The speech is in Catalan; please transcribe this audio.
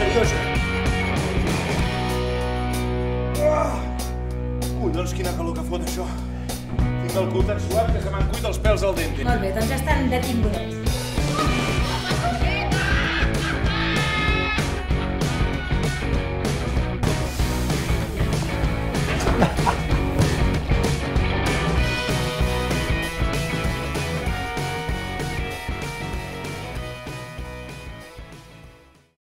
seriosa. Ah! Ui, doncs quina calor que fot, això. Tinc el cul tan suat que se m'han cuit els pèls al dente. Molt bé, doncs ja estan detinguts. Ha ha ha!